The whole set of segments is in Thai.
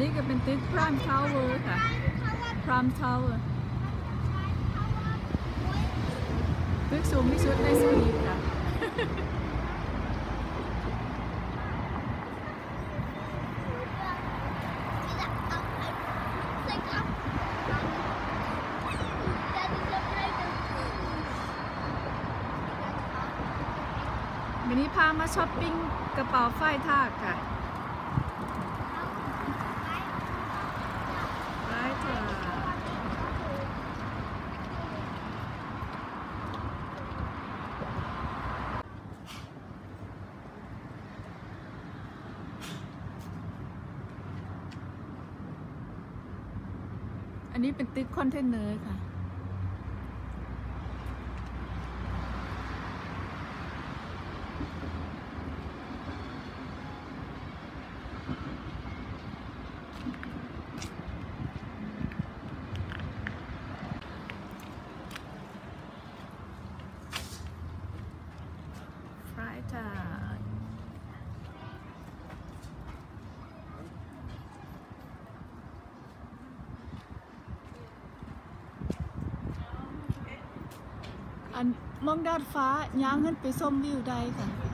นี้ก็เป็นตึก Prime Tower ค่ะ Prime Tower ตึกสูงที่สุดในสวีเดนค่ะ วันนี้พามาช้อปปิ้งกระเป๋า Freitag ค่ะ Freitag อันนี้เป็นตึกคอนเทนเนอร์ค่ะ อันมองดาดฟ้าย่างเงินไปส้มวิวได้ค่ะ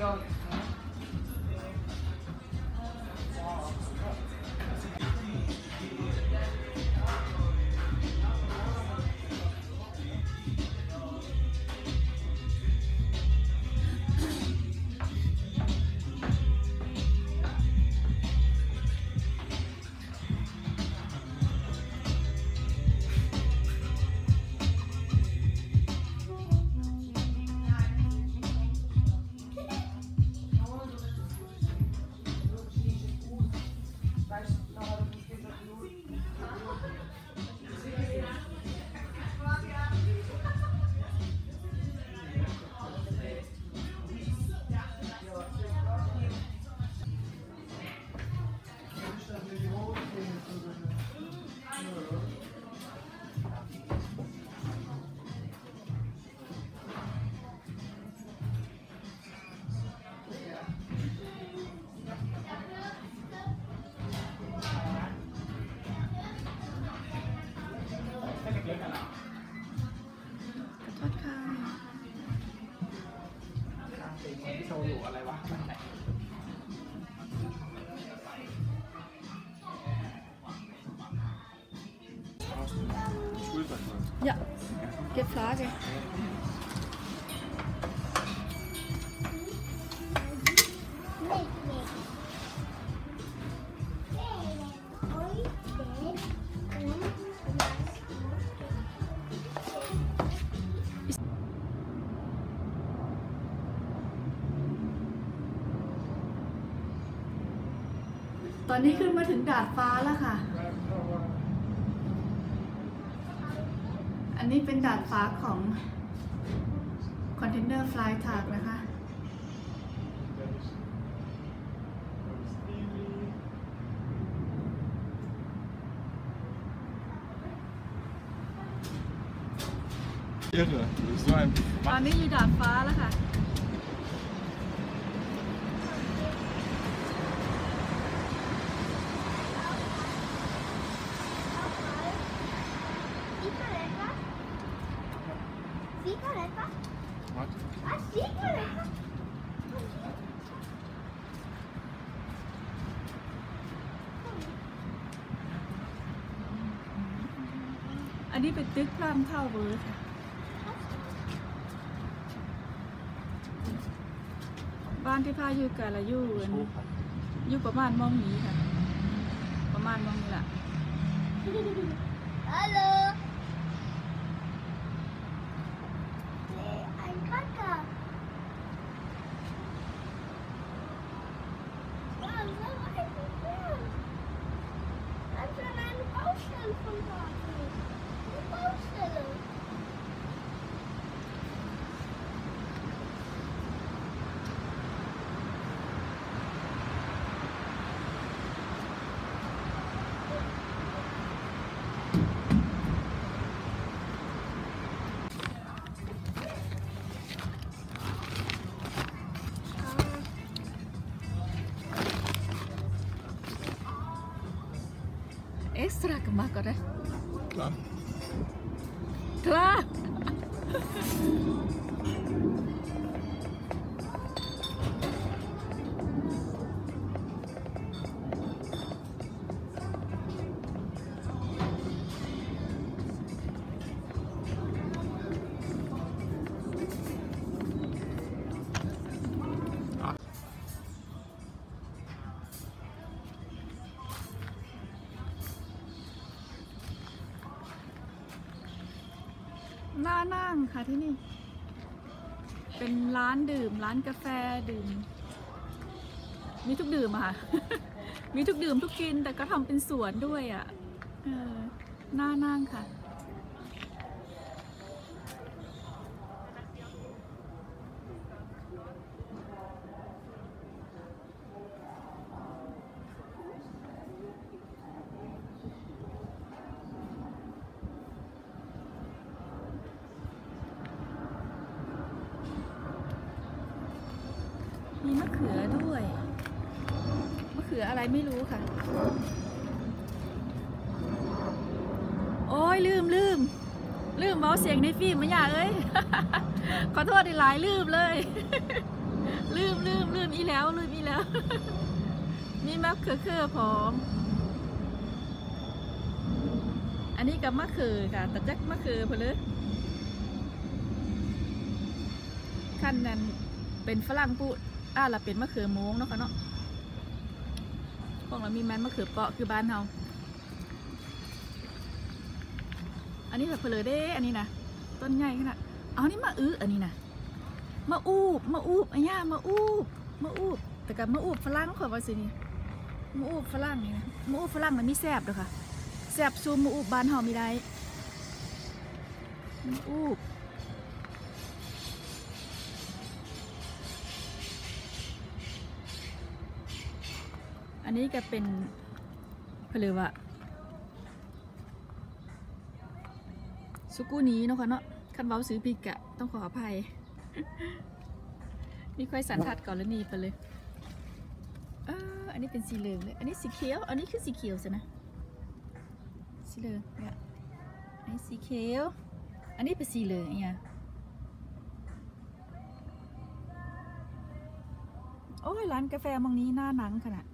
going. Get Frage. Tony ตอนนี้ขึ้นมาถึงดาดฟ้าแล้วค่ะ อันนี้เป็นดาดฟ้าของคอนเทนเนอร์ Freitag นะคะ Irre. So ein ตอนนี้อยู่ดาดฟ้าแล้วค่ะ นนี้เป็นตึกพรามเข้าเบอร์ค่ะ บ้านที่พาอยู่กับละยู่อยู่ประมาณมองนี้ค่ะ ประมาณมองนี้แหละ extra gemacht, oder? Klar. Klar! าน่านั่งค่ะที่นี่ เป็นร้านดื่ม ร้านกาแฟดื่ม มีทุกดื่มค่ะ มีทุกดื่มทุกกิน แต่ก็ทำเป็นสวนด้วยอะ่ะน่านั่งค่ะ เขือด้วย มะเขืออะไรไม่รู้ค่ะ โอ้ยลืมลืมลืมเบาเสียงในฟิล์มมะยาเอ้ย ขอโทษอีหลายลืมเลย ลืมลืมลืมอีแล้วลืมอีแล้ว มีมะเขือเขือพร้อม อันนี้กับมะเขือค่ะแต่จักมะเขือเพนเลยขั้นนั้นเป็นฝรั่งพูด อ่าละเป็นมะเขือโมงเนาะค่ะเนาะพวกเรามีมันมะเขือเปาะคือบ้านเฮาอันนี้แบบเพลเด้ อันนี้นะต้นใหญ่ขนาดเอานี่มาอื้ออันนี้นะมาอูบมาอูบอันย่ามาอูบมาอูบแต่กับมาอูบฝรั่งขอว่าสินี่มาอูบฝรั่งนี่นะมาอูบฝรั่งมันมีแซบเด้อค่ะแซบซูมมาอูบบ้านเฮามีได้มาอูบ อันนี้ก็เป็นเพลือว่าสุกูนี้เนาะค่ะเนาะคันเว้าซื้อปีกะต้องขออภัยมีค่อยสันทัดก่อนแล้วนี่ไปเลยเอออันนี้เป็นสีเหลืองเลย อันนี้สีเขียว อันนี้คือสีเขียวสินะ สีเหลืองเนี่ยอันนี้สีเขียว อันนี้เป็นสีเหลืองเนี่ยโอ้ยร้านกาแฟมองนี้หน้าหนังขนาด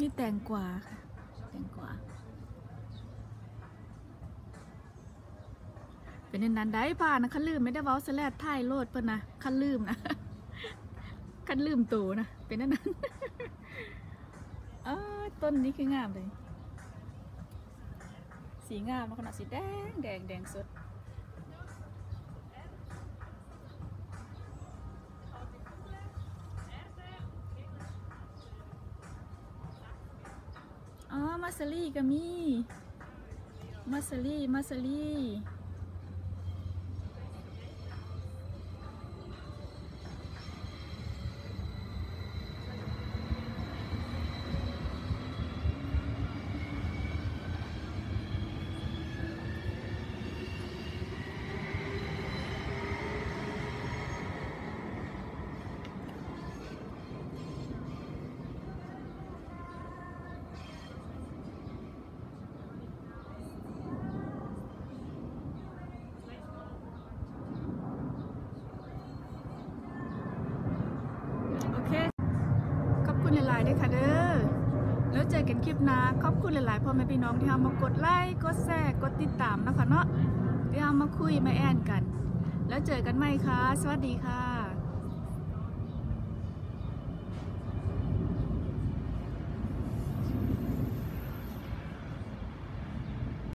นี่แตงกวาค่ะ แตงกวาเป็นนั้นได้ป่านะคันลืมไม่ได้เว้าสแลดถ่ายโลดเพิ่นนะคันลืมนะคันลืมโตนะเป็นนั้นเออต้นนี้คืองามเลย สีงามขนาดสีแดงแดงแดงสด มัสลีก็มีมัสลีมัสลี ค่ะเด้อ แล้วเจอกันคลิปหน้าขอบคุณหลายๆพ่อแม่พี่น้องที่เอามากดไลค์ กดแชร์ กดติดตามนะคะเนาะที่เอามาคุยมาแอนกัน แล้วเจอกันใหม่ค่ะ สวัสดีค่ะ